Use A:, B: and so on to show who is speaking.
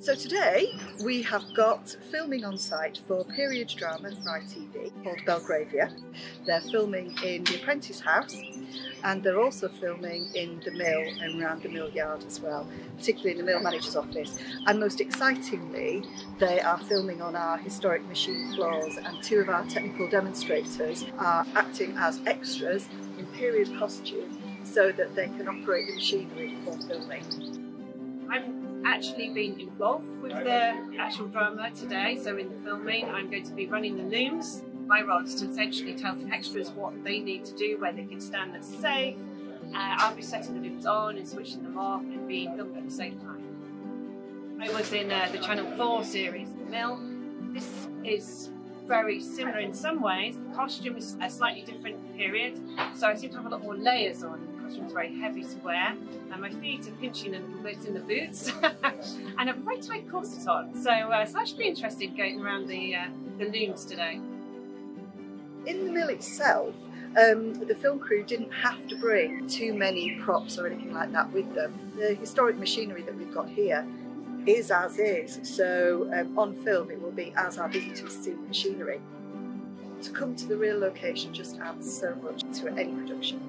A: So today we have got filming on site for period drama for ITV called Belgravia. They're filming in the Apprentice House and they're also filming in the mill and around the mill yard as well, particularly in the mill manager's office. And most excitingly, they are filming on our historic machine floors and two of our technical demonstrators are acting as extras in period costume so that they can operate the machinery for filming.
B: I'm actually been involved with the actual drama today. So in the filming, I'm going to be running the looms. My role is to essentially tell the extras what they need to do, where they can stand that's safe. Uh, I'll be setting the looms on and switching them off and being filmed at the same time. I was in uh, the Channel 4 series, Mill. This is very similar in some ways. The costume is a slightly different period, so I seem to have a lot more layers on costume's very heavy to wear and my feet are pinching a little bit in the boots and a very tight corset on. So uh, it's be interested going around the, uh, the looms today.
A: In the mill itself, um, the film crew didn't have to bring too many props or anything like that with them. The historic machinery that we've got here is as is, so um, on film it will be as our visitors see the machinery. To come to the real location just adds so much to any production.